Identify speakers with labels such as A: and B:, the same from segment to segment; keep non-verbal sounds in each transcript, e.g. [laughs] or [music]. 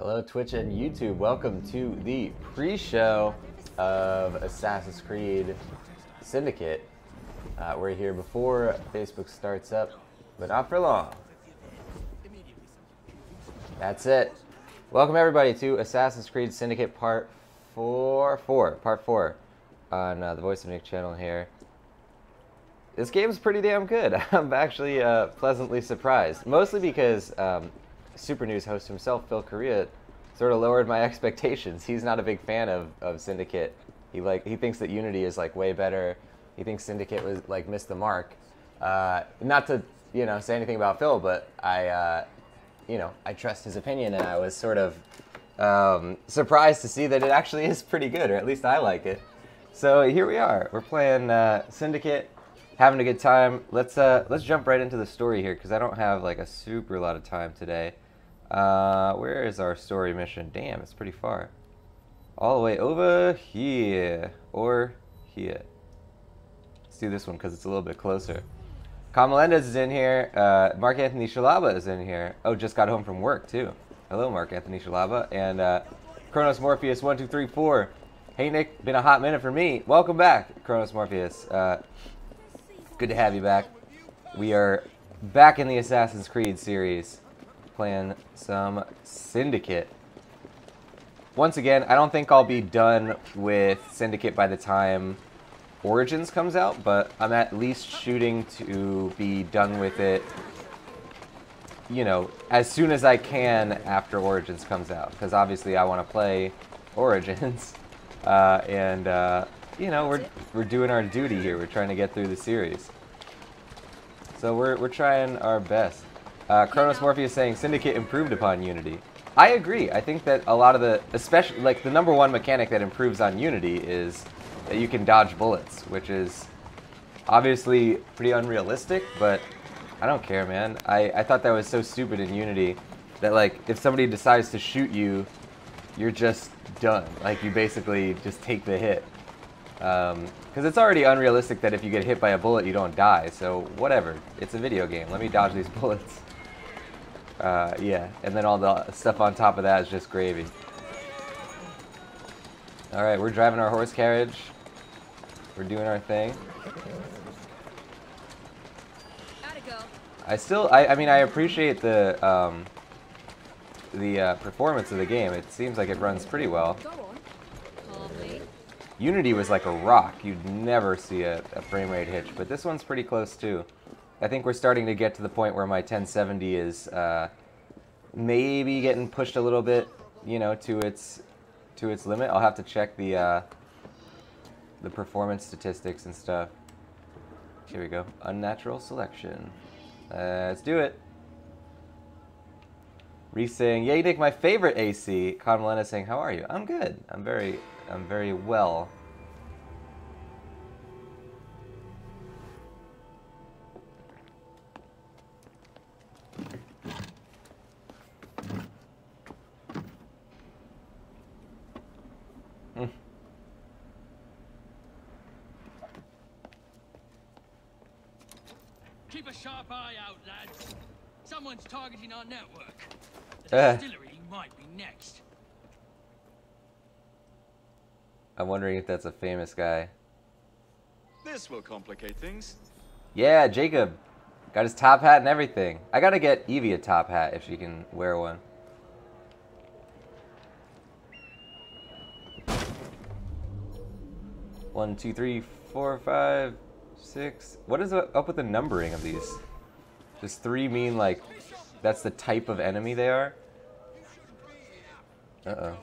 A: Hello, Twitch and YouTube. Welcome to the pre-show of Assassin's Creed Syndicate. Uh, we're here before Facebook starts up, but not for long. That's it. Welcome everybody to Assassin's Creed Syndicate Part 4, 4, Part 4 on uh, the Voice of Nick channel here. This game's pretty damn good. [laughs] I'm actually uh, pleasantly surprised, mostly because um, Super News host himself, Phil Correa, sort of lowered my [laughs] expectations. He's not a big fan of, of Syndicate. He like he thinks that Unity is like way better. He thinks Syndicate was like missed the mark. Uh, not to you know say anything about Phil, but I uh, you know I trust his opinion, and I was sort of um, surprised to see that it actually is pretty good, or at least I like it. So here we are. We're playing uh, Syndicate, having a good time. Let's uh, let's jump right into the story here because I don't have like a super lot of time today. Uh, where is our story mission? Damn, it's pretty far. All the way over here or here. Let's do this one because it's a little bit closer. Con Melendez is in here. Uh, Mark Anthony Shalaba is in here. Oh, just got home from work too. Hello, Mark Anthony Shalaba and uh, Kronos Morpheus one two three four. Hey Nick, been a hot minute for me. Welcome back, Kronos Morpheus. Uh, good to have you back. We are back in the Assassin's Creed series, playing some Syndicate. Once again, I don't think I'll be done with Syndicate by the time Origins comes out, but I'm at least shooting to be done with it, you know, as soon as I can after Origins comes out, because obviously I want to play Origins. [laughs] Uh, and uh, you know we're we're doing our duty here. We're trying to get through the series. So we're we're trying our best. Uh, Kronos Morpheus saying Syndicate improved upon Unity. I agree. I think that a lot of the, especially like the number one mechanic that improves on Unity is that you can dodge bullets, which is obviously pretty unrealistic, but I don't care, man. I, I thought that was so stupid in Unity that like if somebody decides to shoot you, you're just done. Like you basically just take the hit. Because um, it's already unrealistic that if you get hit by a bullet, you don't die. So whatever. It's a video game. Let me dodge these [laughs] bullets. Uh, yeah, and then all the stuff on top of that is just gravy. Alright, we're driving our horse carriage. We're doing our thing. I still, I, I mean, I appreciate the, um, the uh, performance of the game. It seems like it runs pretty well. Unity was like a rock. You'd never see a, a, frame rate hitch, but this one's pretty close too. I think we're starting to get to the point where my 1070 is uh, maybe getting pushed a little bit, you know, to its to its limit. I'll have to check the uh, the performance statistics and stuff. Here we go. Unnatural selection. Let's do it. Reese saying, "Yay, Nick, my favorite AC." Con Melena saying, "How are you?" I'm good. I'm very, I'm very well.
B: Our network. The
A: Uh.
B: distillery might be next.
A: I'm wondering if that's a famous guy.
C: This will complicate things.
A: Yeah, Jacob. Got his top hat and everything. I gotta get Evie a top hat if she can wear one. One, two, three, four, five, six. What is up with the numbering of these? Does three mean like that's the type of enemy they are? Uh-oh.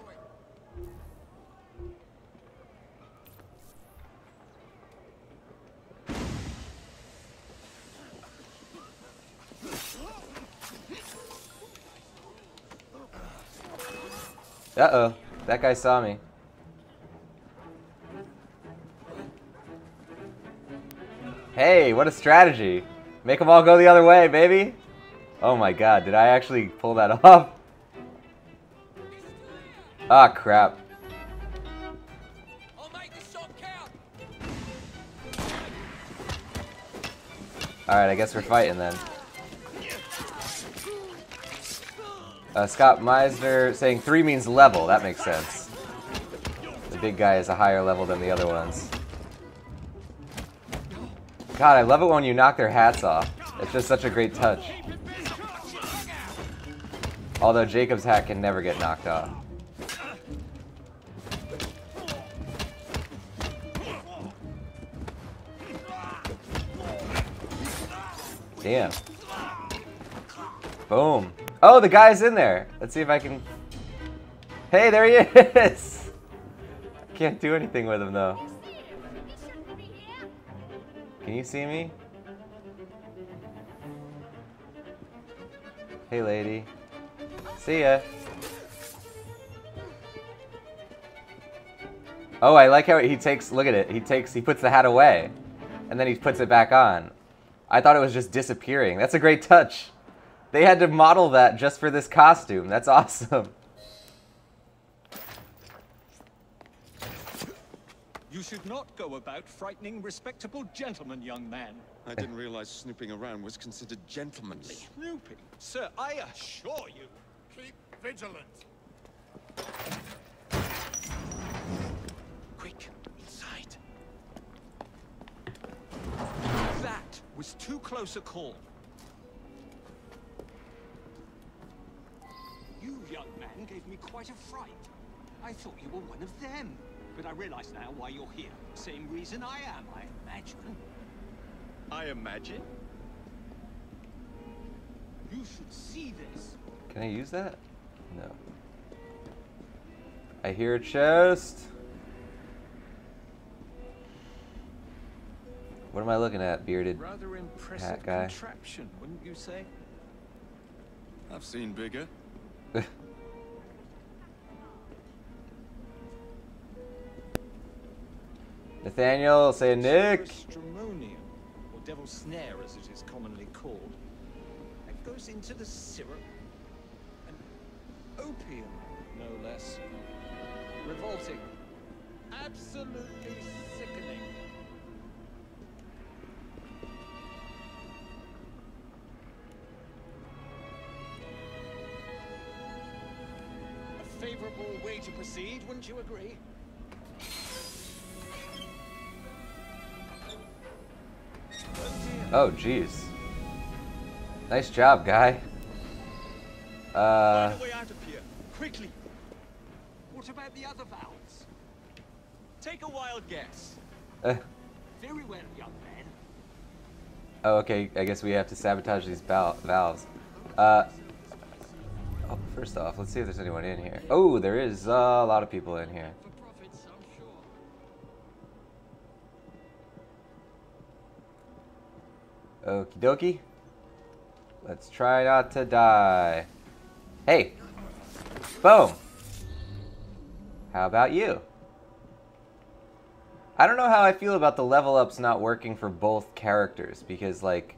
A: Uh-oh. That guy saw me. Hey, what a strategy. Make them all go the other way, baby. Oh my god, did I actually pull that [laughs] off? Ah, crap. Alright, I guess we're fighting then. Uh, Scott Meisner saying three means level. That makes sense. The big guy is a higher level than the other ones. God, I love it when you knock their hats off. It's just such a great touch. Although Jacob's hat can never get knocked off. Damn. Boom. Oh, the guy's in there. Let's see if I can... Hey, there he is! [laughs] Can't do anything with him, though. Can you see me? Hey, lady. See ya. Oh, I like how he takes, look at it, he takes, he puts the hat away, and then he puts it back on. I thought it was just disappearing. That's a great touch. They had to model that just for this costume. That's awesome.
D: You should not go about frightening respectable gentlemen, young man.
E: I didn't realize snooping around was considered gentlemanly.
D: Snooping? Sir, I assure you.
F: Keep vigilant.
D: Quick, inside. That was too close a call. You, young man, gave me quite a fright. I thought you were one of them. But I realize now why you're here. Same reason I am, I imagine.
C: I imagine.
D: You should see this.
A: Can I use that? No. I hear a chest. What am I looking at, bearded?
D: Rather impressive
A: guy.
D: contraption, wouldn't you say?
E: I've seen bigger. [laughs]
A: Nathaniel, say Nick.
D: Stramonium, or devil's snare as it is commonly called. That goes into the syrup. Opium, no less. Revolting. Absolutely sickening. A favorable way to proceed, wouldn't you agree?
A: Oh, jeez. Nice job, guy. Uh,
D: Find a way out of here, quickly. What about the other valves? Take a wild guess.
A: uh,
D: Very well, young man.
A: oh, okay. I guess we have to sabotage these valves. Uh, oh, first off, let's see if there's anyone in here. Oh, there is uh, a lot of people in here.
B: For profits, I'm sure.
A: Okie dokie. Let's try not to die. Hey! Boom! How about you? I don't know how I feel about the level ups not working for both characters because, like,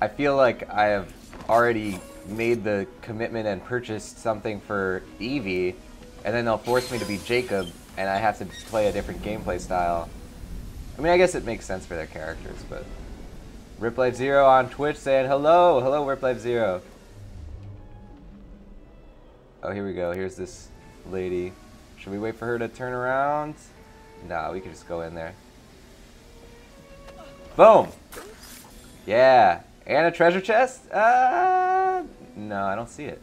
A: I feel like I have already made the commitment and purchased something for Evie, and then they'll force me to be Jacob, and I have to play a different gameplay style. I mean, I guess it makes sense for their characters, but. Rip Life Zero on Twitch saying hello, hello Rip Life Zero. Oh, here we go. Here's this lady. Should we wait for her to turn around? Nah, we can just go in there. Boom. Yeah, and a treasure chest. Uh, no, I don't see it.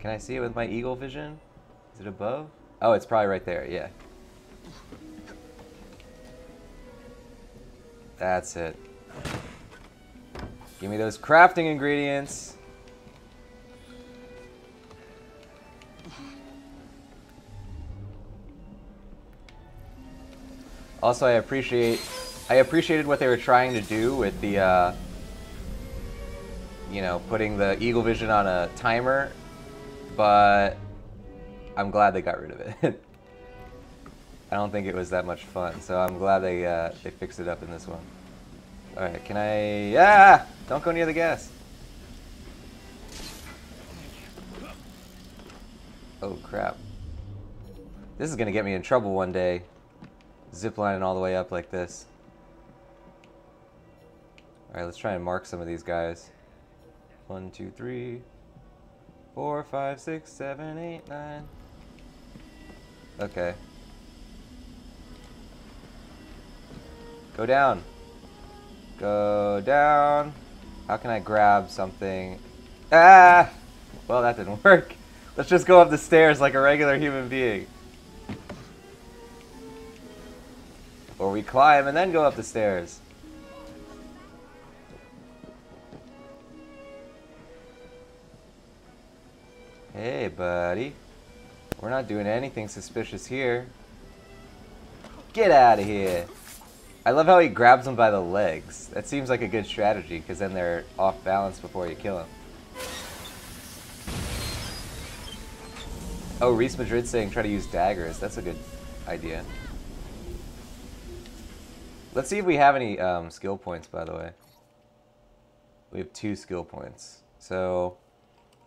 A: Can I see it with my eagle vision? Is it above? Oh, it's probably right there. Yeah. That's it. Give me those crafting ingredients. Also, I appreciate I appreciated what they were trying to do with the uh, you know, putting the Eagle Vision on a timer, but I'm glad they got rid of it. [laughs] I don't think it was that much fun, so I'm glad they uh, they fixed it up in this one. All right, can I? Yeah, don't go near the gas. Oh crap! This is gonna get me in trouble one day. Ziplining all the way up like this. All right, let's try and mark some of these guys. One, two, three. Four, five, six, seven, eight, nine. Okay. Go down. Go down. How can I grab something? Ah! Well, that didn't [laughs] work. Let's just go up the stairs like a regular human being. Or we climb and then go up the stairs. Hey, buddy. We're not doing anything suspicious here. Get out of here. I love how he grabs them by the legs. That seems like a good strategy, because then they're off balance before you kill them. Oh, Reese Madrid saying try to use daggers. That's a good idea. Let's see if we have any um, skill points, by the way. We have two skill points. So,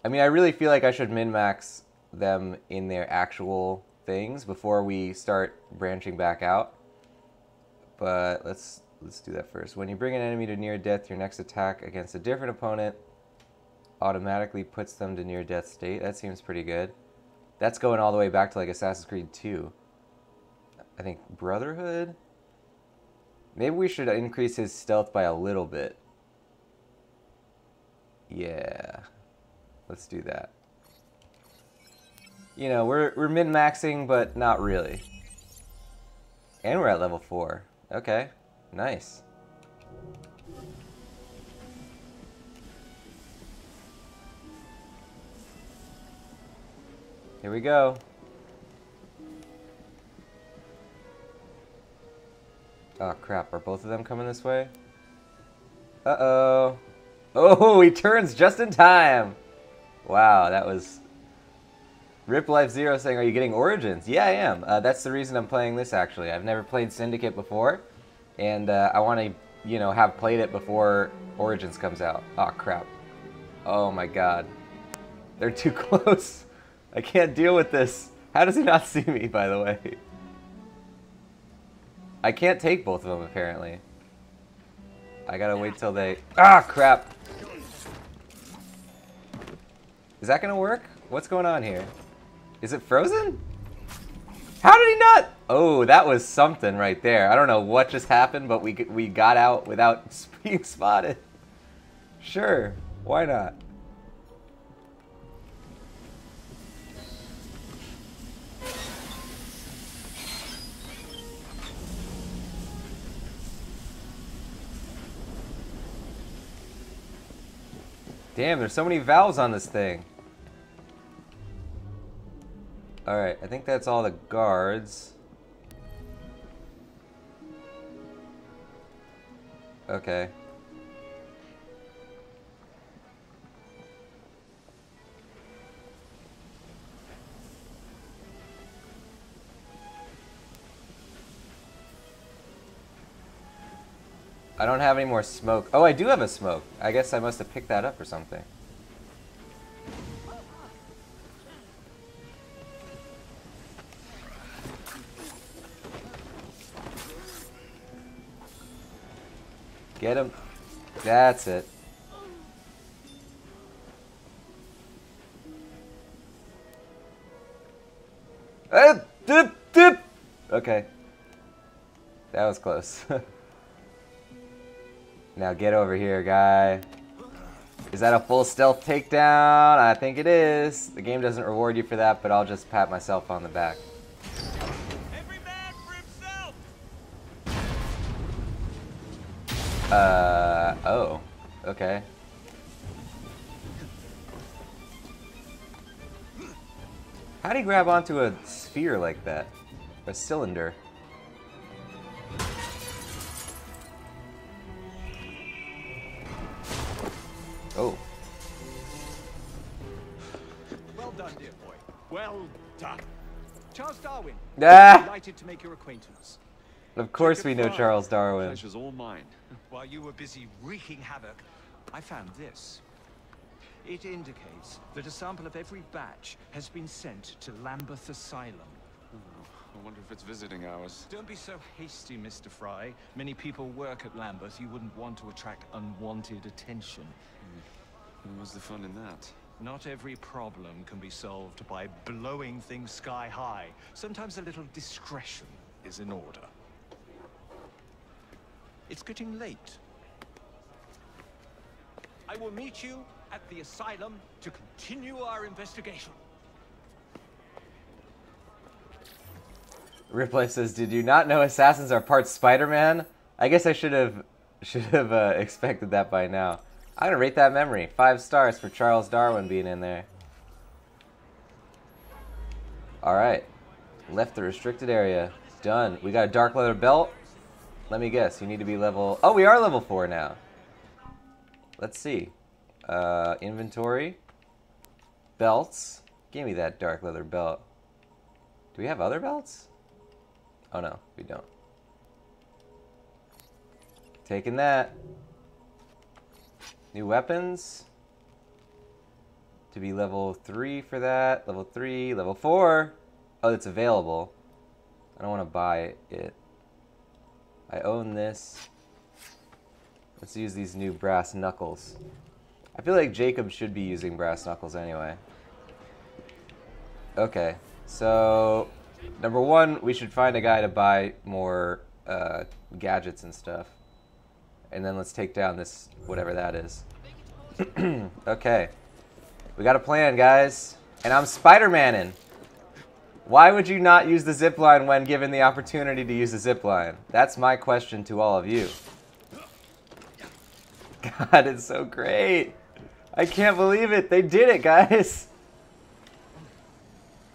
A: I mean, I really feel like I should min-max them in their actual things before we start branching back out. But let's let's do that first. When you bring an enemy to near death, your next attack against a different opponent automatically puts them to near death state. That seems pretty good. That's going all the way back to like Assassin's Creed 2. I think Brotherhood? Maybe we should increase his stealth by a little bit. Yeah. Let's do that. You know, we're, we're min-maxing, but not really. And we're at level 4. Okay. Nice. Here we go. Oh crap, are both of them coming this way? Uh-oh. Oh, [laughs] he turns just in time! Wow, that was... Rip Life Zero saying, are you getting Origins? Yeah, I am. Uh, that's the reason I'm playing this, actually. I've never played Syndicate before, and uh, I want to, you know, have played it before Origins comes out. Oh, crap. Oh, my God. They're too [laughs] close. I can't deal with this. How does he not see me, by the way? I can't take both of them, apparently. I gotta wait till they... Ah, crap! Is that gonna work? What's going on here? Is it frozen? How did he not? Oh, that was something right there. I don't know what just happened, but we, we got out without [laughs] being spotted. Sure, why not? Damn, there's so many valves on this thing. Alright, I think that's all the guards. Okay. I don't have any more smoke. Oh, I do have a smoke. I guess I must have picked that up or something. Get him. That's it. Uh, dip, dip. Okay. That was close. [laughs] now get over here, guy. Is that a full stealth takedown? I think it is. The game doesn't reward you for that, but I'll just pat myself on the back.
C: Every man for himself!
A: Uh, oh. Okay. How do you grab onto a sphere like that? A cylinder? Oh.
D: Well done, dear boy.
C: Well done.
D: Charles Darwin.
A: Ah!
D: Delighted to make your acquaintance.
A: Of course we know
D: Frye.
A: Charles Darwin.
E: Pleasure's all mine. [laughs]
D: While you were busy wreaking havoc, I found this. It indicates that a sample of every batch has been sent to Lambeth Asylum.
E: I wonder if it's visiting hours.
D: Don't be so hasty, Mr. Frye. Many people work at Lambeth. You wouldn't want to attract unwanted attention.
E: And what's the fun in that?
D: Not every problem can be solved by blowing things sky high. Sometimes a little discretion is in order. It's getting late. I will meet you at the asylum to continue our investigation.
A: Ripley says, "Did you not know assassins are part Spider-Man? I guess I should have should have uh, expected that by now. I'm gonna rate that memory five stars for Charles Darwin being in there. All right, left the restricted area. Done. We got a dark leather belt. Let me guess. You need to be level. Oh, we are level four now. Let's see. Uh, inventory. Belts. Give me that dark leather belt. Do we have other belts? Oh no, we don't. Taking that. New weapons. To be level 3 for that. Level 3. Level 4. Oh, it's available. I don't want to buy it. I own this. Let's use these new brass knuckles. I feel like Jacob should be using brass knuckles anyway. Okay, so number one, we should find a guy to buy more uh, gadgets and stuff. And then let's take down this, whatever that is. [clears throat] okay. We got a plan, guys. And I'm Spider-Manin. Why would you not use the zip line when given the opportunity to use the zip line? That's my question to all of you. God, it's so great. I can't believe it. They did it, guys. [laughs]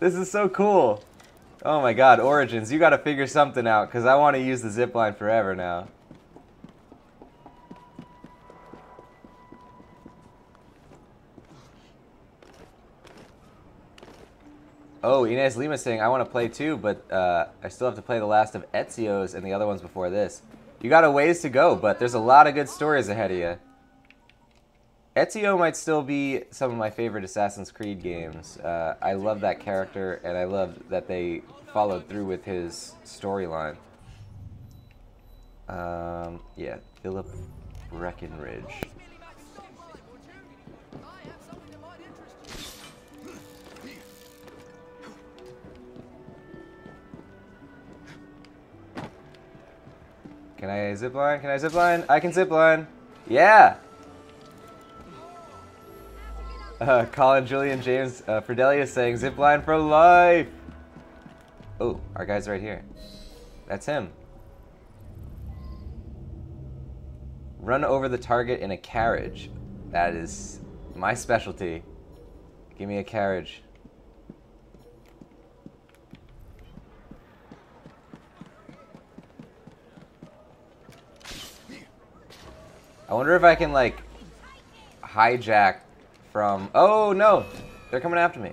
A: This is so cool. Oh my god, Origins, you gotta figure something out, because I want to use the zip line forever now. Oh, Inez Lima saying, I want to play too, but uh, I still have to play the last of Ezio's and the other ones before this. You got a ways to go, but there's a lot of good stories ahead of you. Ezio might still be some of my favorite Assassin's Creed games. Uh, I love that character, and I love that they followed through with his storyline. Um, yeah, Philip Breckenridge. Can I zipline? Can I zipline? I can zipline. Yeah! Uh, Colin, Julian, James, uh, Fidelia saying zipline for life! Oh, our guy's right here. That's him. Run over the target in a carriage. That is my specialty. Give me a carriage. I wonder if I can like hijack from. Oh no, they're coming after me.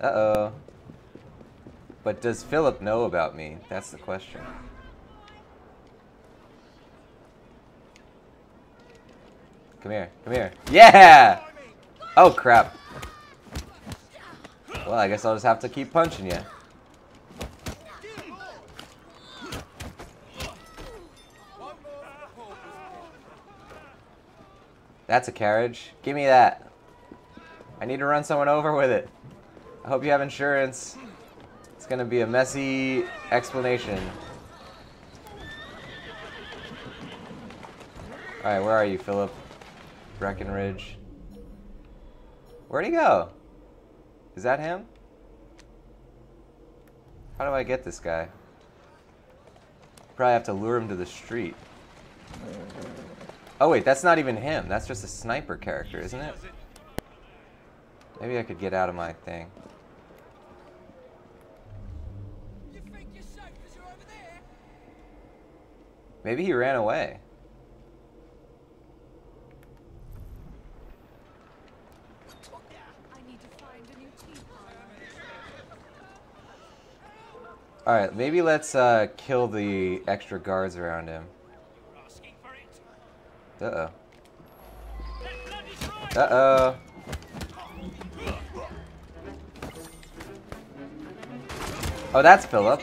A: Uh oh. But does Philip know about me? That's the question. Come here, come here. Yeah! Oh crap. Well, I guess I'll just have to keep punching you. That's a carriage. Give me that. I need to run someone over with it. I hope you have insurance. It's gonna be a messy explanation. Alright, where are you, Philip? Breckenridge. Where'd he go? Is that him? How do I get this guy? Probably have to lure him to the street. Oh wait, that's not even him. That's just a sniper character, isn't it? Maybe I could get out of my thing. Maybe he ran away. Alright, maybe let's uh, kill the extra guards around him. Uh-oh. Uh-oh. Oh, that's Philip.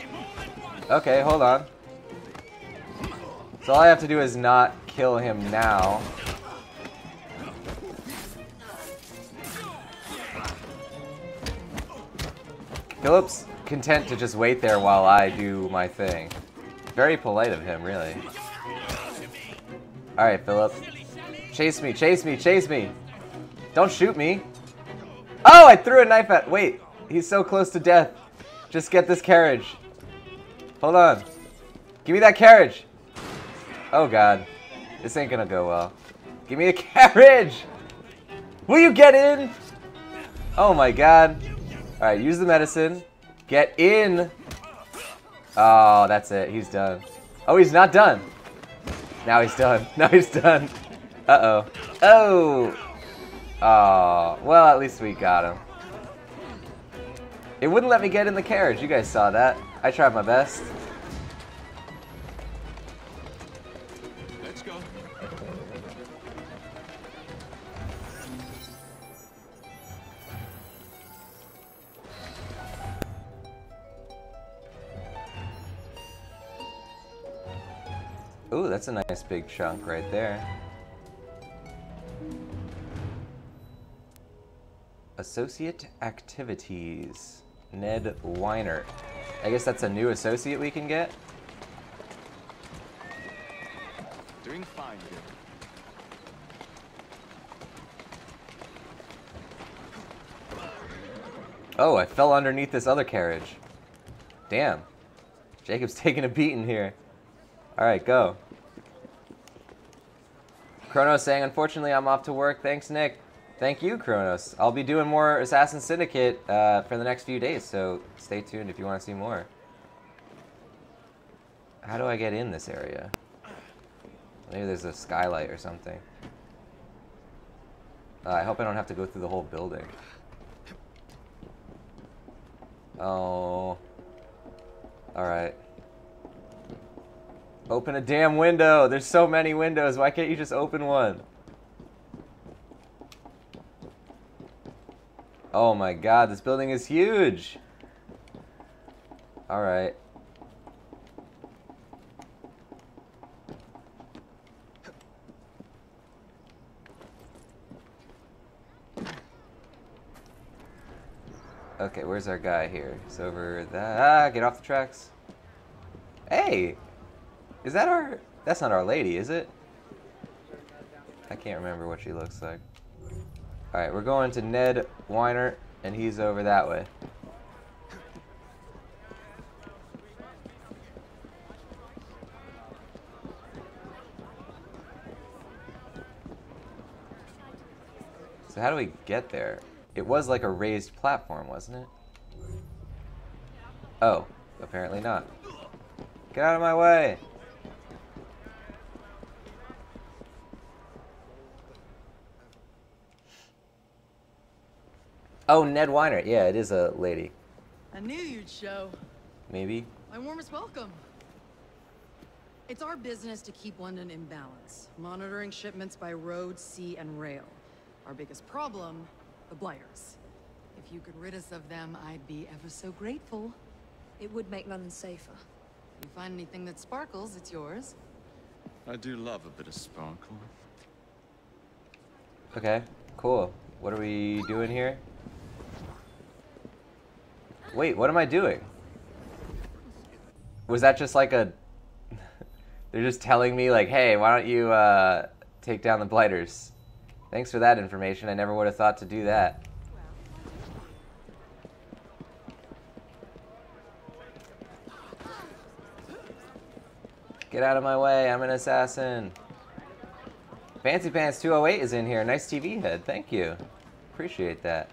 A: Okay, hold on. So all I have to do is not kill him now. Philip's content to just wait there while I do my thing. Very polite of him, really. Alright, Philip. Chase me, chase me, chase me! Don't shoot me! Oh, I threw a knife at- wait! He's so close to death. Just get this carriage. Hold on. Give me that carriage! Oh god. This ain't gonna go well. Give me a [laughs] carriage! Will you get in? Oh my god. Alright, use the medicine. Get in! Oh, that's it. He's done. Oh, he's not done. Now he's done. [laughs] Now he's done. Uh-oh. Oh! Oh, well, at least we got him. It wouldn't let me get in the carriage. You guys saw that. I tried my best.
E: Let's go.
A: Ooh, that's a nice big chunk right there. Associate activities. Ned Weiner. I guess that's a new associate we can get.
E: Doing fine, good.
A: Oh, I fell underneath this other carriage. Damn. Jacob's [laughs] taking a beating here. Alright, go. Kronos saying, unfortunately, I'm off to work. Thanks, Nick. Thank you, Kronos. I'll be doing more Assassin's Syndicate uh, for the next few days, so stay tuned if you want to see more. How do I get in this area? Maybe there's a skylight or something. Uh, I hope I don't have to go through the whole building. Oh. Alright. Open a damn window! There's so many windows, why can't you just open one? Oh my god, this building is huge! Alright. Okay, where's our guy here? He's over that. Ah, get off the tracks. Hey! Is that our... That's not our lady, is it? I can't remember what she looks like. Alright, we're going to Ned Weiner, and he's over that way. So how do we get there? It was like a raised platform, wasn't it? Oh, apparently not. Get out of my way! Oh, Ned Weiner. Yeah, it is a lady.
F: I knew you'd show.
A: Maybe.
F: My warmest welcome. It's our business to keep London in balance, monitoring shipments by road, sea, and rail. Our biggest problem, the blighters. If you could rid us of them, I'd be ever so grateful.
G: It would make London safer.
F: If you find anything that sparkles, it's yours.
E: I do love a bit of sparkle.
A: Okay, cool. What are we doing here? Wait, what am I doing? Was that just like a... [laughs] They're just telling me like, hey, why don't you uh, take down the blighters? Thanks for that information. I never would have thought to do that. Get out of my way, I'm an assassin. Fancy Pants 208 is in here. Nice TV head, thank you. Appreciate that.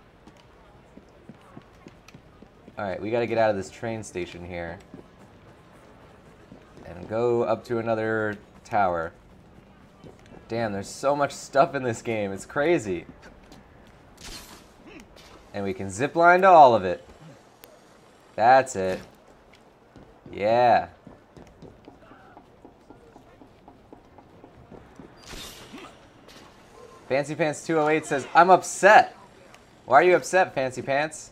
A: Alright, we gotta get out of this train station here. And go up to another tower. Damn, there's so much stuff in this game. It's crazy. And we can zip line to all of it. That's it. Yeah. Fancy Pants 208 says, I'm upset. Why are you upset, Fancy Pants?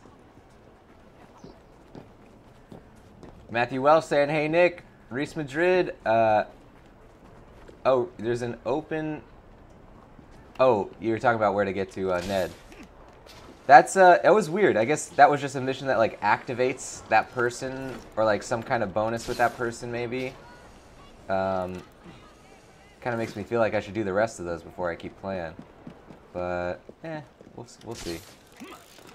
A: Matthew Welsh saying, hey Nick, Reese Madrid, uh, oh, there's an open, oh, you were talking about where to get to uh, Ned. That's uh, it was weird. I guess that was just a mission that like activates that person or like some kind of bonus with that person maybe. Um, kind of makes me feel like I should do the rest of those before I keep playing. But eh, we'll we'll see.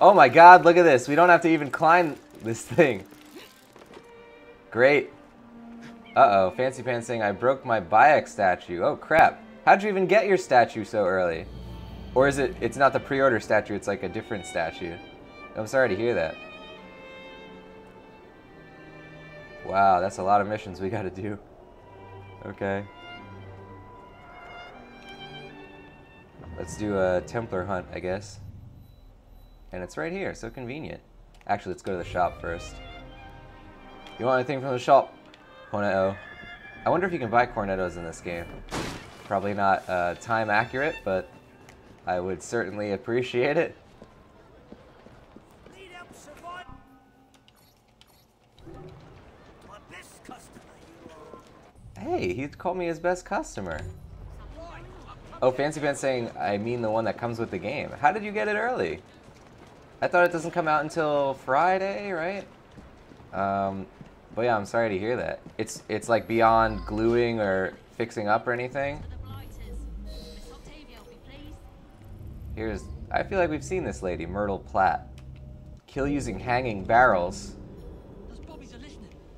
A: Oh my God! Look at this. We don't have to even climb this [laughs] thing. Great. Uh oh, Fancy Pants saying I broke my Bayek statue. Oh crap! How'd you even get your statue so early? Or is it, it's not the pre-order statue, it's like a different statue. I'm sorry to hear that. Wow, that's a lot of missions we gotta do. Okay. Let's do a Templar hunt, I guess. And it's right here, so convenient. Actually, let's go to the shop first. You want anything from the shop? Cornetto. I wonder if you can buy cornettos in this game. Probably not uh, time accurate, but I would certainly appreciate it. Hey, he called me his best customer. Oh, Fancy Pants saying I mean the one that comes with the game. How did you get it early? I thought it doesn't come out until Friday, right? Um, but yeah, I'm sorry to hear that. It's it's like beyond gluing or fixing up or anything. Here's I feel like we've seen this lady, Myrtle Platt. Kill using hanging barrels.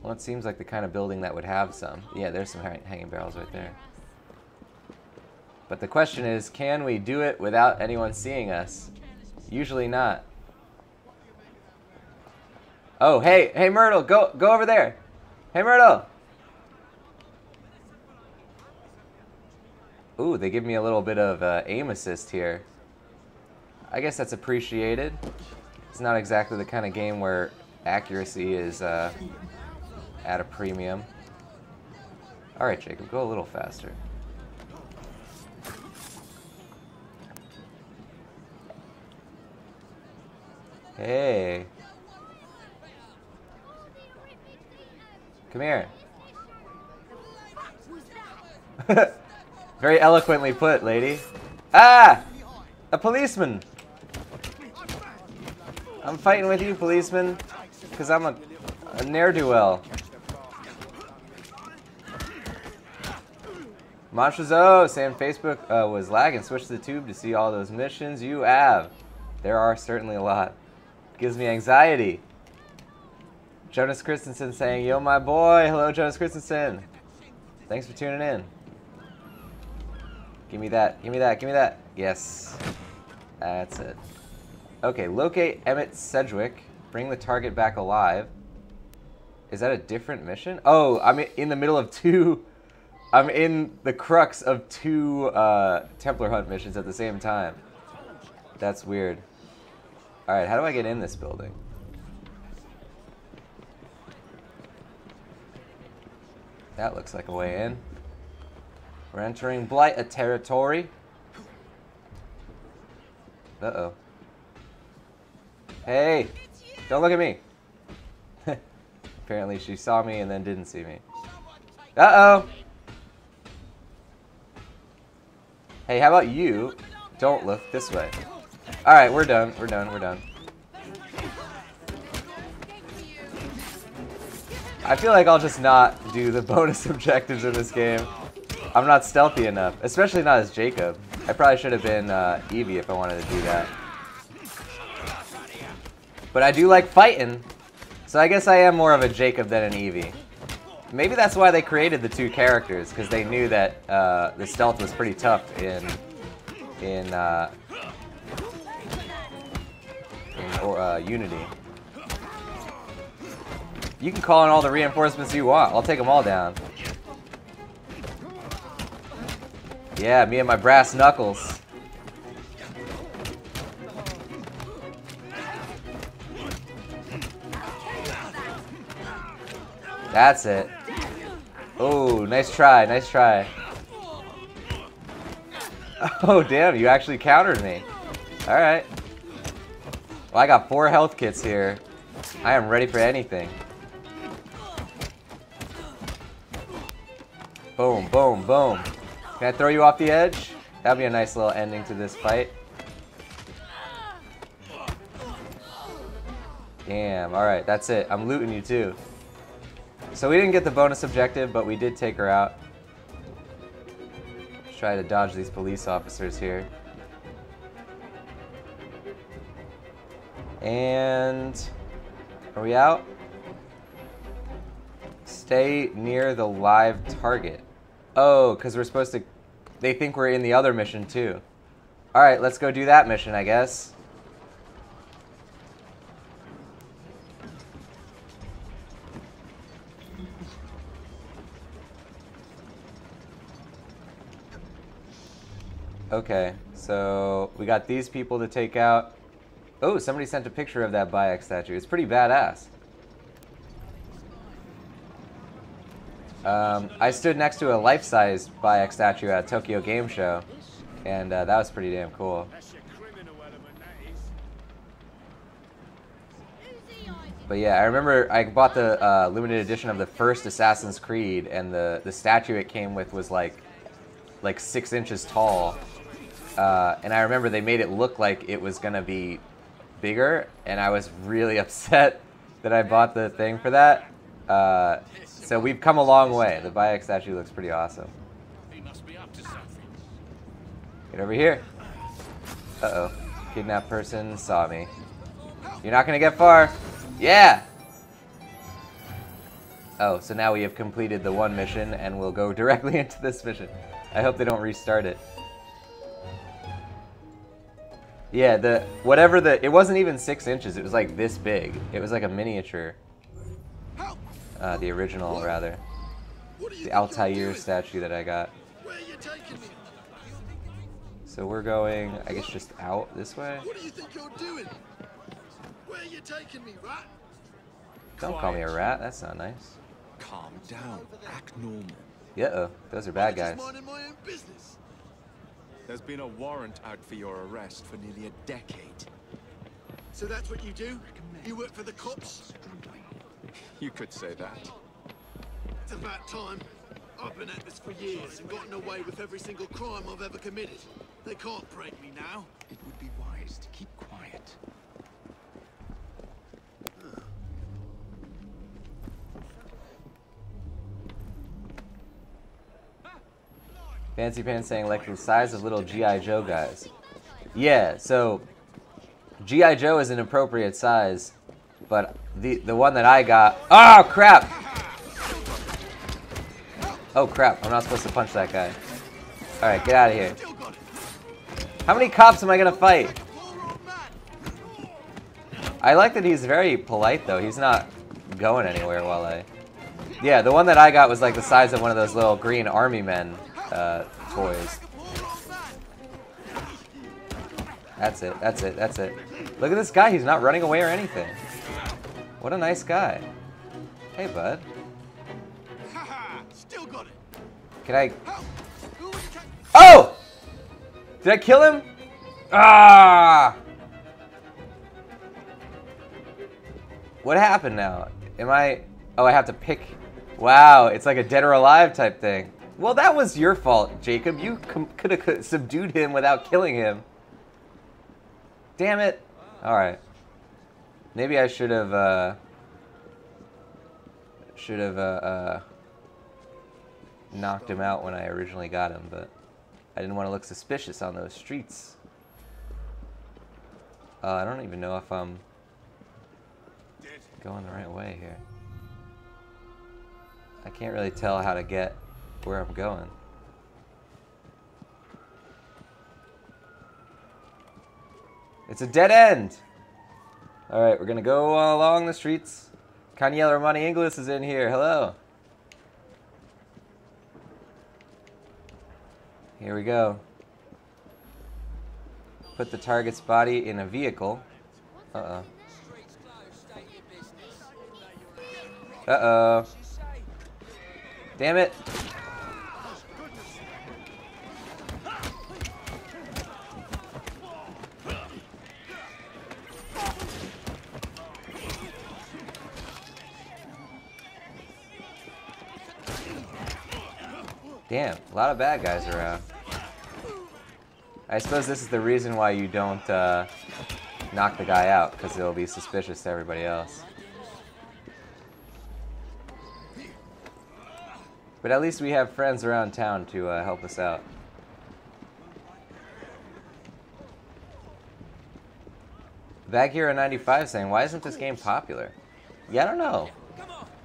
A: Well, it seems like the kind of building that would have some. Yeah, there's some hanging barrels right there. But the question is, can we do it without anyone seeing us? Usually not. Oh, hey, hey, Myrtle, go, go over there. Hey, Myrtle. Ooh, they give me a little bit of uh, aim assist here. I guess that's appreciated. It's not exactly the kind of game where accuracy is uh, at a premium. All right, Jacob, go a little faster. Hey. Come here. [laughs] Very eloquently put, lady. Ah! A policeman! I'm fighting with you, policeman, because I'm a, a ne'er-do-well. Montrazo saying Facebook uh, was lagging. Switch to the tube to see all those missions you have. There are certainly a lot. Gives me anxiety. Jonas Christensen saying, Yo, my boy. Hello, Jonas Christensen. Thanks for tuning in. Give me that. Give me that. Give me that. Yes. That's it. Okay, locate Emmett Sedgwick. Bring the target back alive. Is that a different mission? Oh, I'm in the middle of two. I'm in the crux of two uh, Templar Hunt missions at the same time. That's weird. Alright, how do I get in this building? That looks like a way in. We're entering Blighter territory. Uh-oh. Hey! Don't look at me! [laughs] Apparently she saw me and then didn't see me. Uh-oh! Hey, how about you? Don't look this way. Alright, we're done. We're done. We're done. I feel like I'll just not do the [laughs] bonus objectives in this game. I'm not stealthy enough, especially not as Jacob. I probably should have been uh, Evie if I wanted to do that. But I do like fighting, so I guess I am more of a Jacob than an Evie. Maybe that's why they created the two characters, because they knew that uh, the stealth was pretty tough in in uh, in or, uh, Unity. You can call in all the reinforcements you want. I'll take them all down. Yeah, me and my brass knuckles. That's it. Oh, nice try, nice try. [laughs] Oh, damn, you actually countered me. Alright. Well, I got four health kits here. I am ready for anything. Boom, boom, boom. Can I throw you off the edge? That'd be a nice little ending to this fight. Damn, alright, that's it. I'm looting you too. So we didn't get the bonus objective, but we did take her out. Let's try to dodge these police officers here. And are we out? Stay near the live target. Oh, because we're supposed to. They think we're in the other mission too. All right, let's go do that mission, I guess. Okay, so we got these people to take out. Oh, somebody sent a picture of that Bayek statue. It's pretty badass. Um, I stood next to a life-size Bayek statue at Tokyo Game Show, and uh, that was pretty damn cool. But yeah, I remember I bought the uh, limited edition of the first Assassin's Creed, and the the statue it came with was like like six inches tall, uh, and I remember they made it look like it was gonna be bigger, and I was really [laughs] upset that I bought the thing for that. Uh, so we've come a long way. The Bayek statue looks pretty awesome.
D: He must be up to something.
A: Get over here. Uh-oh. Kidnapped person saw me. You're not gonna get far. Yeah! Oh, so now we have completed the one mission and we'll go [laughs] directly into this mission. I hope they don't restart it. Yeah, the whatever the it wasn't even six inches. It was like this big. It was like a miniature. Uh, the original rather. The Altair statue that I got. So we're going, I guess, just out this way.
H: What do you think you're doing? Where are you taking me, rat?
A: Don't call me a rat. That's not nice.
E: Calm down. Act normal.
A: Yeah, oh, those are bad guys.
H: My own business.
E: There's been a warrant out for your arrest for nearly a decade.
H: So that's what you do? You work for the cops?
E: You could say that.
H: It's about time. I've been at this for years and gotten away with every single crime I've ever committed. They can't break me now.
E: It would be wise to keep quiet.
A: Fancy Pants saying like the size of little G.I. Joe guys. Yeah, so G.I. Joe is an appropriate size, but the the one that I got. Oh crap! Oh crap! I'm not supposed to punch that guy. All right, get out of here. How many cops am I gonna fight? I like that he's very polite though. He's not going anywhere while I. Yeah, the one that I got was like the size of one of those little green army men uh, toys. That's it, that's it, that's it. Look at this guy, he's not running away or anything. What a nice guy. Hey, bud. [laughs]
H: Still got it.
A: Can I... Oh! Did I kill him? Ah! What happened now? Am I... Oh, I have to pick... Wow, it's like a dead or alive type thing. Well, that was your fault, Jacob. You could have subdued him without killing him. Damn it. Alright. Maybe I should have, uh... Should have, uh, uh... Knocked him out when I originally got him, but... I didn't want to look suspicious on those streets. Uh, I don't even know if I'm... Going the right way here. I can't really tell how to get where I'm going. It's a dead end! Alright, we're gonna go along the streets. Kanye Romani Inglis is in here. Hello. Here we go. Put the target's body in a vehicle. Uh-oh. Uh-oh. Damn it. Damn, a lot of bad guys around. I suppose this is the reason why you don't, uh, knock the guy out because it'll be suspicious to everybody else. But at least we have friends around town to uh, help us out. Back here in 95 saying, why isn't this game popular? Yeah, I don't know.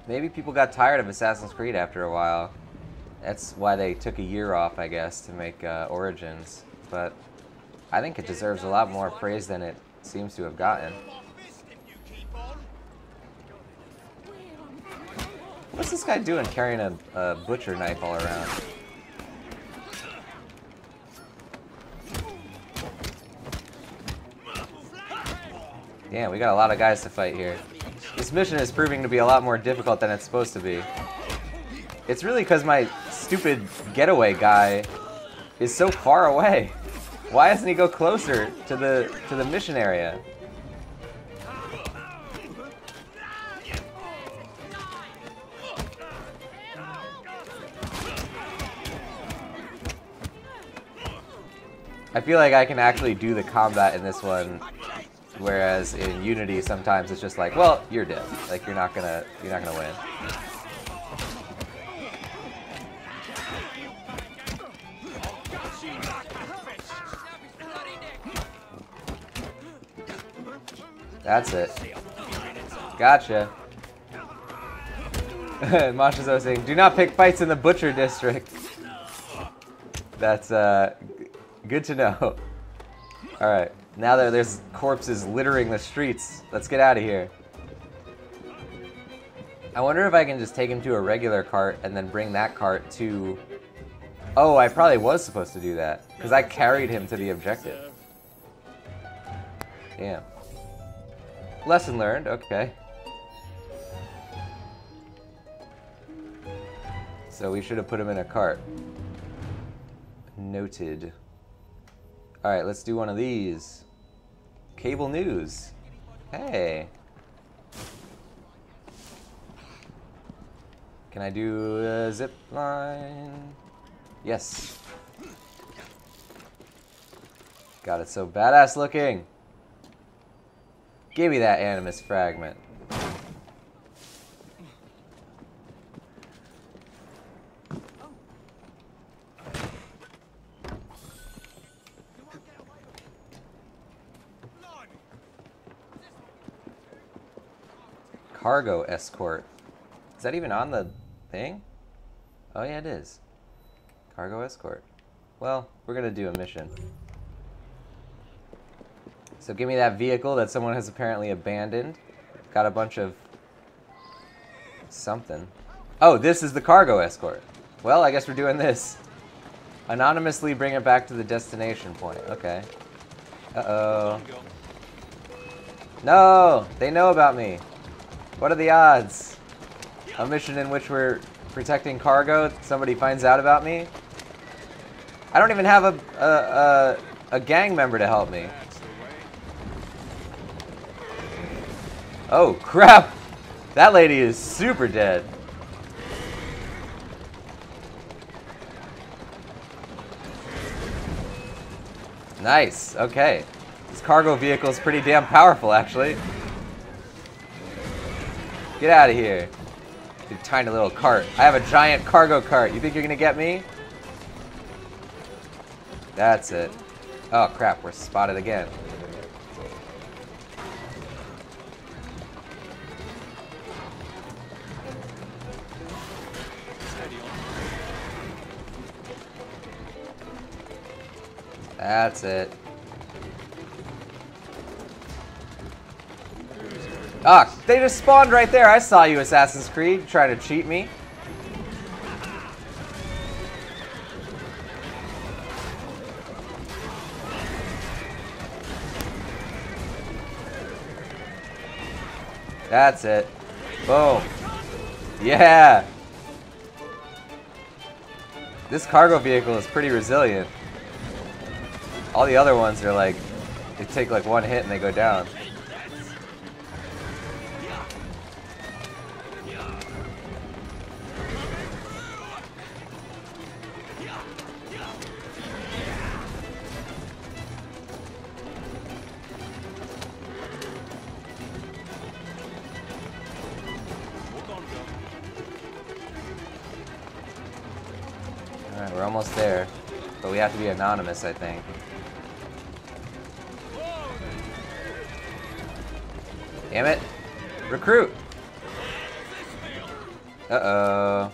A: Maybe people got tired of Assassin's Creed after a while. That's why they took a year off, I guess, to make uh, Origins. But I think it deserves a lot more praise than it seems to have gotten. What's this guy doing carrying a, a butcher knife all around? Damn, we got a lot of guys to fight here. This mission is proving to be a lot more difficult than it's supposed to be. It's really because my stupid getaway guy is so far away. Why doesn't he go closer to the to the mission area? I feel like I can actually do the combat in this one, whereas in Unity sometimes it's just like, well, you're dead. Like you're not gonna you're not gonna win. That's it. Gotcha. [laughs] Mashazo saying, do not pick fights in the Butcher District. That's uh, good to know. [laughs] Alright, now that there's corpses littering the streets, let's get out of here. I wonder if I can just take him to a regular cart and then bring that cart to... Oh, I probably was supposed to do that, because I carried him to the objective. Damn. Lesson learned, okay. So we should have put him in a cart. Noted. Alright, let's do one of these. Cable news. Hey. Can I do a zip line? Yes. God, it's so badass looking. Give me that animus fragment. Cargo escort. Is that even on the thing? Oh yeah, it is. Cargo escort. Well, we're gonna do a mission. So give me that vehicle that someone has apparently abandoned. Got a bunch of something. Oh, this is the cargo escort. Well, I guess we're doing this. Anonymously bring it back to the destination point. Okay. Uh-oh. No! They know about me. What are the odds? A mission in which we're protecting cargo, somebody finds out about me? I don't even have a, a, a, a gang member to help me. Oh, crap! That lady is super dead. Nice, okay. This cargo vehicle is pretty damn powerful, actually. Get out of here. Your tiny little cart. I have a giant cargo cart. You think you're gonna get me? That's it. Oh crap, we're spotted again. That's it. Ah, they just spawned right there. I saw you, Assassin's Creed, trying to cheat me. That's it. Boom. Yeah. This cargo vehicle is pretty resilient. All the other ones are like, they take like one hit and they go down. Alright, we're almost there. But we have to be anonymous, I think. Damn it. Recruit! Uh-oh.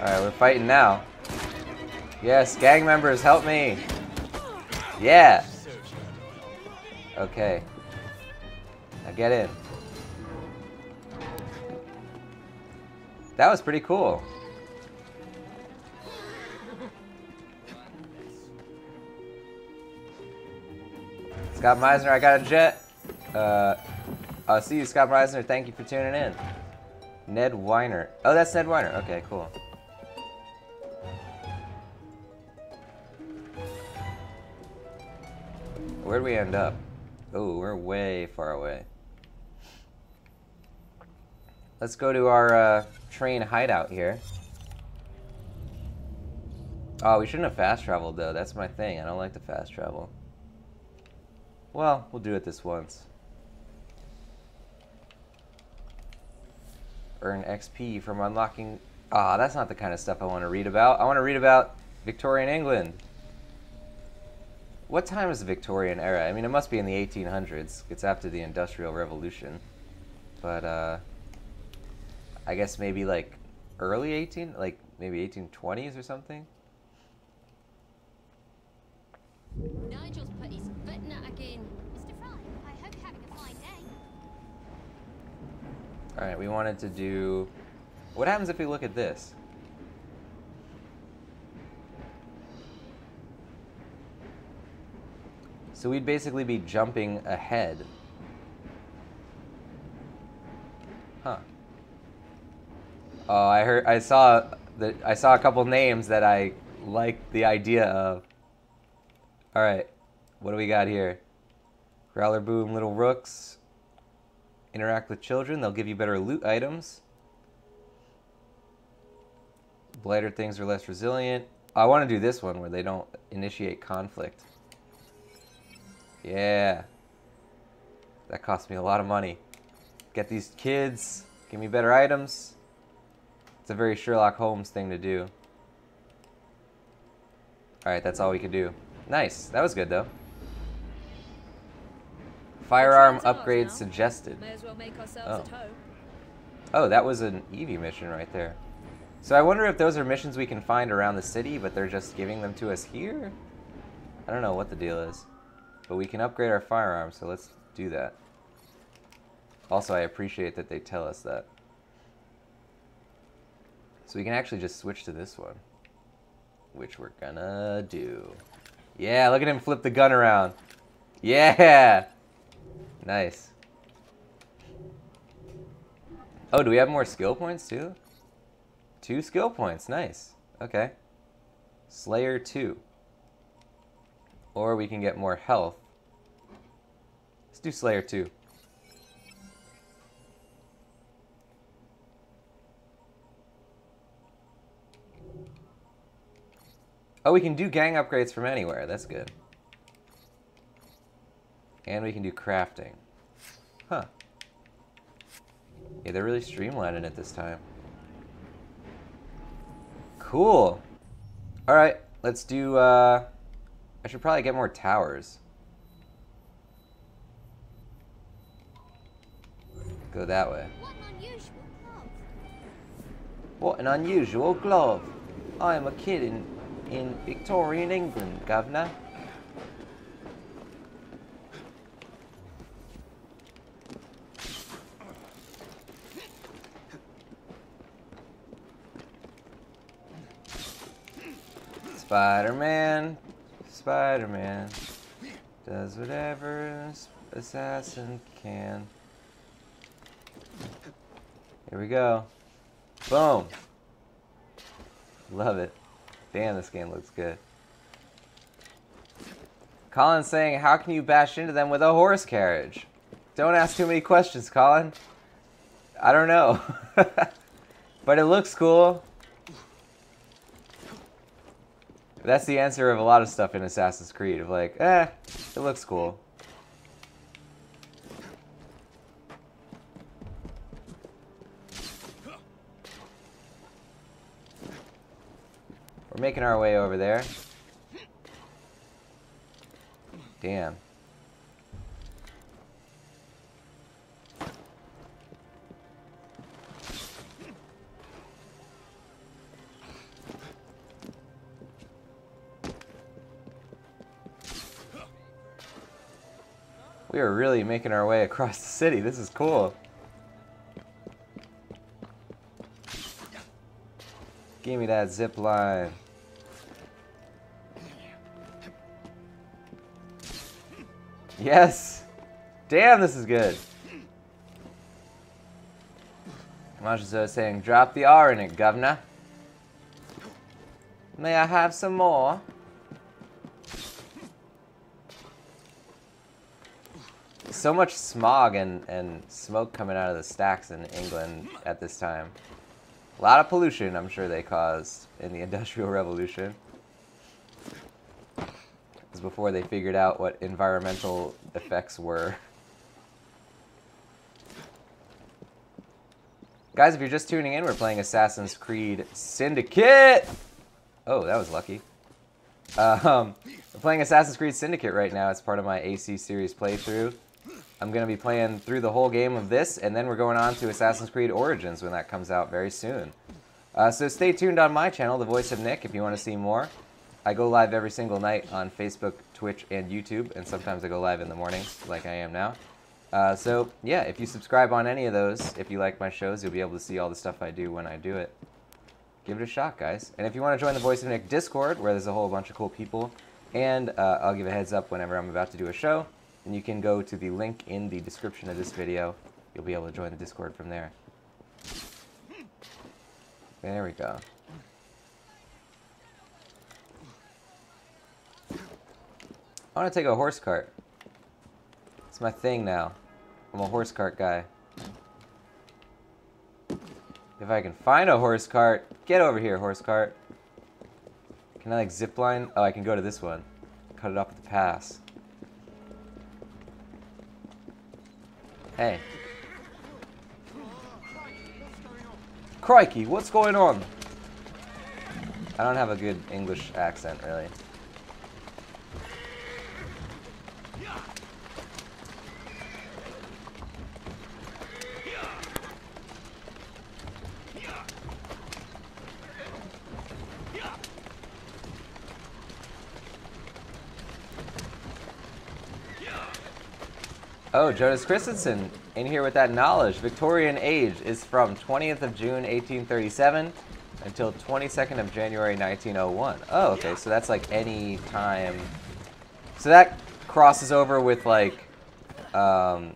A: Alright, we're fighting now. Yes, gang members, help me! Yeah! Okay. Now get in. That was pretty cool. Scott Meisner, I got a jet. Uh, I'll see you, Scott Meisner. Thank you for tuning in. Ned Weiner. Oh, that's Ned Weiner. Okay, cool. Where'd we end up? Oh, we're way far away. Let's go to our uh, train hideout here. Oh, we shouldn't have fast traveled though. That's my thing. I don't like to fast travel. Well, we'll do it this once. Earn XP from unlocking... Ah, that's not the kind of stuff I want to read about. I want to read about Victorian England. What time is the Victorian era? I mean, it must be in the 1800s. It's after the Industrial Revolution. But, uh... I guess maybe, like, early 18... Like, maybe 1820s or something? Alright, we wanted to do... What happens if we look at this? So we'd basically be jumping ahead. Huh. Oh, I heard I saw that I saw a couple names that I liked the idea of. All right. What do we got here? Growler Boom Little Rooks. Interact with children. They'll give you better loot items. Blighter things are less resilient. I want to do this one where they don't initiate conflict. Yeah. That cost me a lot of money. Get these kids. Give me better items. It's a very Sherlock Holmes thing to do. Alright, that's all we could do. Nice. That was good, though. Firearm upgrade suggested.
G: May as well make ourselves
A: Oh.
G: at home.
A: Oh, that was an Evie mission right there. So I wonder if those are missions we can find around the city, but they're just giving them to us here? I don't know what the deal is. But we can upgrade our firearms, so let's do that. Also, I appreciate that they tell us that. So we can actually just switch to this one. Which we're gonna do. Yeah, look at him flip the gun around. Yeah! Nice. Oh, do we have more skill points too? Two skill points, nice. Okay. Slayer 2. Or we can get more health. Let's do Slayer 2. Oh, we can do gang upgrades from anywhere. That's good. And we can do crafting. Huh. Yeah, they're really streamlining it this time. Cool. Alright, let's do, uh... I should probably get more towers. Go that way.
I: What an unusual glove.
A: What an unusual glove. I am a kid in, in Victorian England, governor. Spider-Man, Spider-Man, does whatever an assassin can. Here we go. Boom. Love it. Damn, this game looks good. Colin's saying, how can you bash into them with a horse carriage? Don't ask too many questions, Colin. I don't know. [laughs] but it looks cool. That's the answer of a lot of stuff in Assassin's Creed. Of like, eh, it looks cool. We're making our way over there. Damn. We are really making our way across the city. This is cool. Give me that zip line. Yes! Damn, this is good. Majizo is saying, drop the R in it, governor. May I have some more? So much smog and, and smoke coming out of the stacks in England at this time. A lot of pollution, I'm sure they caused in the [laughs] Industrial Revolution. It was before they figured out what environmental effects were. Guys, if you're just tuning in, we're playing Assassin's Creed Syndicate! Oh, that was lucky. Um, we're playing Assassin's Creed Syndicate right now as part of my AC series playthrough. I'm going to be playing through the whole game of this, and then we're going on to Assassin's Creed Origins when that comes out very soon. Uh, so stay tuned on my channel, The Voice of Nick, if you want to see more. I go live every single night on Facebook, Twitch, and YouTube, and sometimes I go live in the mornings, like I am now. Uh, so, yeah, if you subscribe on any of those, if you like my shows, you'll be able to see all the stuff I do when I do it. Give it a shot, guys. And if you want to join the Voice of Nick Discord, where there's a whole bunch of cool people, and uh, I'll give a heads up whenever I'm about to do a show, and you can go to the link in the description of this video. You'll be able to join the Discord from there. There we go. I want to take a horse cart. It's my thing now. I'm a horse cart guy. If I can find a horse cart, get over here, horse cart. Can I like zip line? Oh, I can go to this one. Cut it off at the pass. Hey. Crikey, what's going on? I don't have a good English accent, really. Oh, Jonas Christensen in here with that knowledge. Victorian age is from 20th of June 1837 until 22nd of January 1901. Oh, okay, so that's like any time. So that crosses over with like um,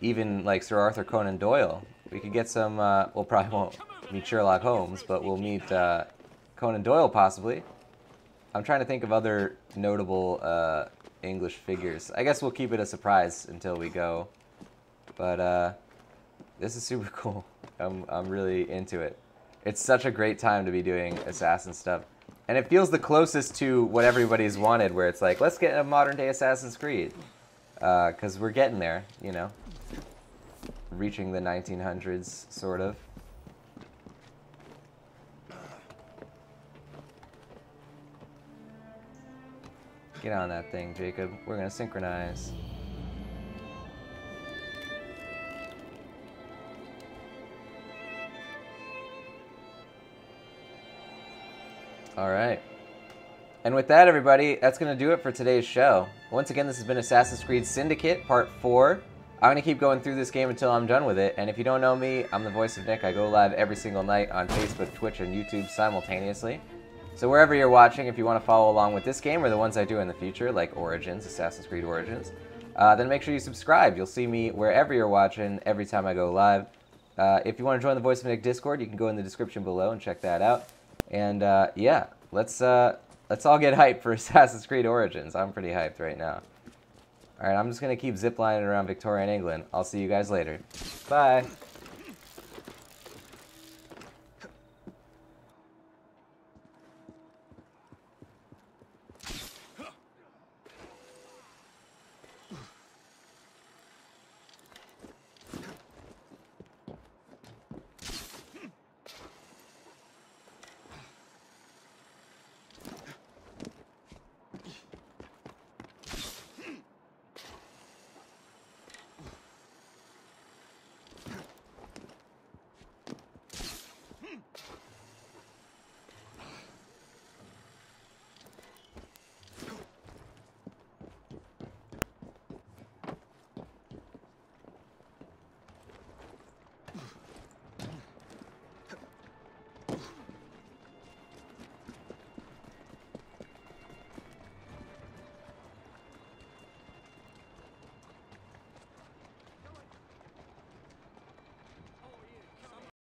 A: even like Sir Arthur Conan Doyle. We could get some, uh, well, probably won't meet Sherlock Holmes, but we'll meet uh, Conan Doyle possibly. I'm trying to think of other notable uh, English figures. I guess we'll keep it a surprise until we go. But uh, this is super [laughs] cool. I'm, I'm really into it. It's such a great time to be doing Assassin stuff. And it feels the closest to what everybody's wanted, where it's like, let's get a modern day Assassin's Creed. Because uh, we're getting there, you know. Reaching the 1900s, sort of. Get on that thing, Jacob. We're to synchronize. All right. And with that, everybody, that's going to do it for today's show. Once again, this has been Assassin's Creed Syndicate, Part 4. I'm going to keep going through this game until I'm done with it. And if you don't know me, I'm the voice of Nick. I go live every single night on Facebook, Twitch, and YouTube simultaneously. So wherever you're watching, if you want to follow along with this game or the ones I do in the future, like Origins, Assassin's Creed Origins, uh, then make sure you subscribe. You'll see me wherever you're watching every time I go live. Uh, if you want to join the Voice of Nick Discord, you can go in the description below and check that out. And uh, yeah, let's uh, let's all get [laughs] hyped for Assassin's Creed Origins. I'm pretty hyped right now. All right, I'm just gonna keep ziplining around Victorian England. I'll see you guys later. Bye.